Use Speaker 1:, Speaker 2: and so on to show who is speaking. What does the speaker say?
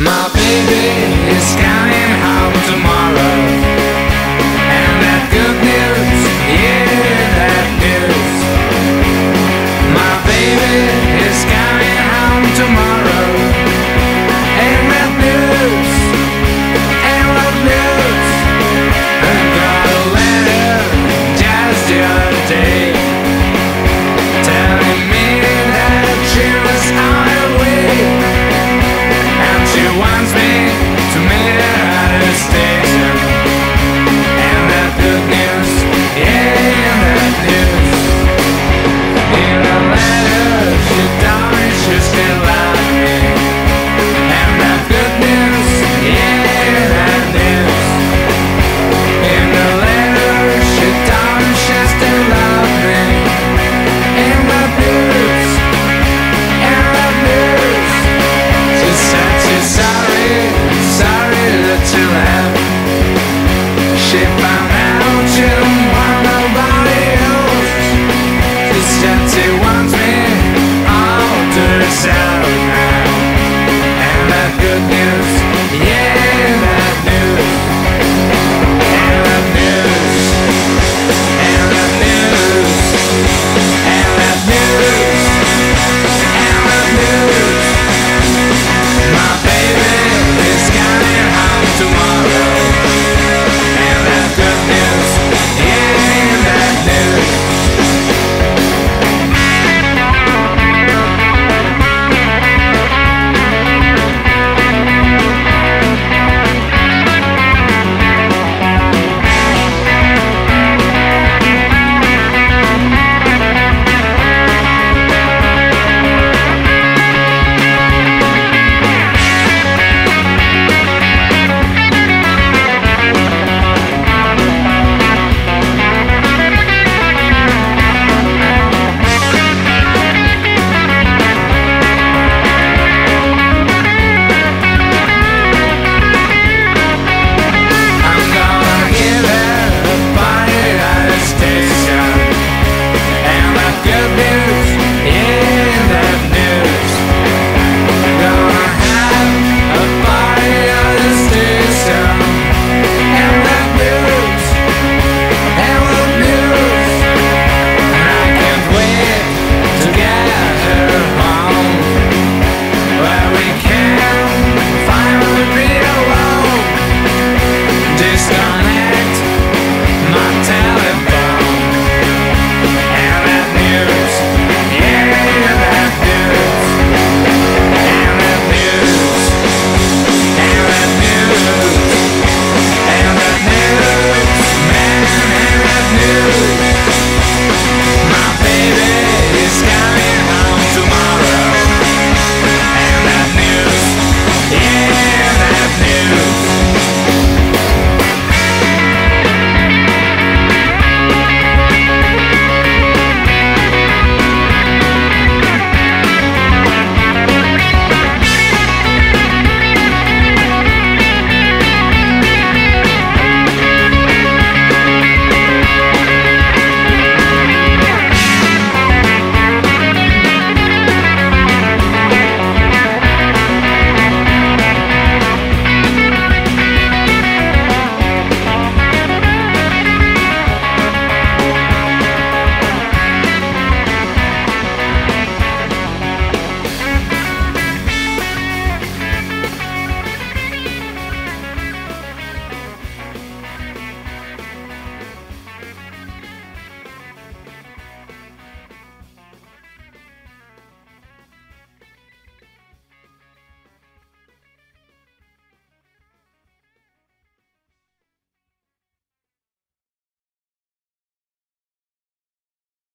Speaker 1: My baby is counting out tomorrow